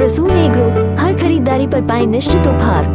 रसूल एग्रो हर खरीदारी पर पाए निश्चित उपहार।